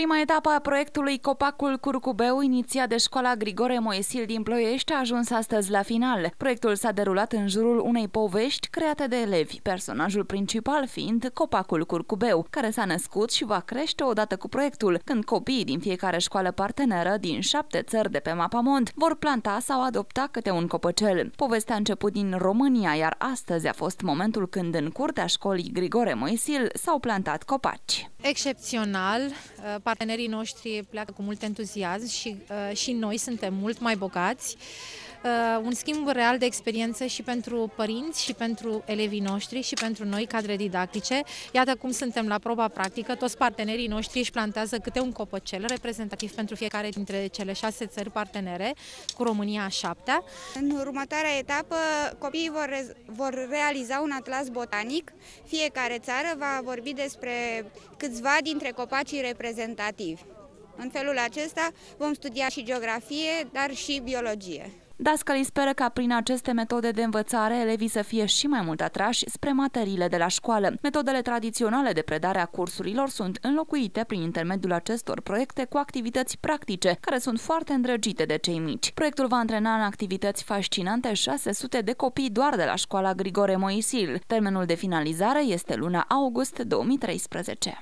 Prima etapă a proiectului Copacul Curcubeu, inițiat de școala Grigore Moesil din Ploiești, a ajuns astăzi la final. Proiectul s-a derulat în jurul unei povești create de elevi, personajul principal fiind Copacul Curcubeu, care s-a născut și va crește odată cu proiectul, când copiii din fiecare școală parteneră din șapte țări de pe Mapamond vor planta sau adopta câte un copăcel. Povestea a început din România, iar astăzi a fost momentul când în curtea școlii Grigore Moesil s-au plantat copaci. Excepțional, partenerii noștri pleacă cu mult entuziasm și, uh, și noi suntem mult mai bogați. Uh, un schimb real de experiență și pentru părinți și pentru elevii noștri și pentru noi, cadre didactice. Iată cum suntem la proba practică, toți partenerii noștri își plantează câte un copăcel reprezentativ pentru fiecare dintre cele șase țări partenere, cu România a șaptea. În următoarea etapă, copiii vor, re vor realiza un atlas botanic. Fiecare țară va vorbi despre câțiva dintre copacii reprezentativi. În felul acesta vom studia și geografie, dar și biologie. Dascălii speră ca prin aceste metode de învățare elevii să fie și mai mult atrași spre materiile de la școală. Metodele tradiționale de predare a cursurilor sunt înlocuite prin intermediul acestor proiecte cu activități practice, care sunt foarte îndrăgite de cei mici. Proiectul va antrena în activități fascinante 600 de copii doar de la școala Grigore Moisil. Termenul de finalizare este luna august 2013.